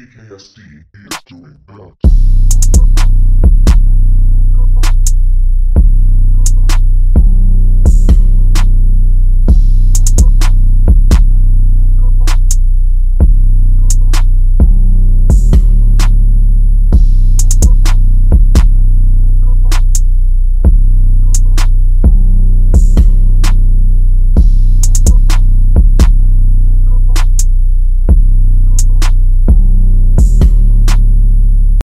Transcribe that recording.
PKSD, is doing that.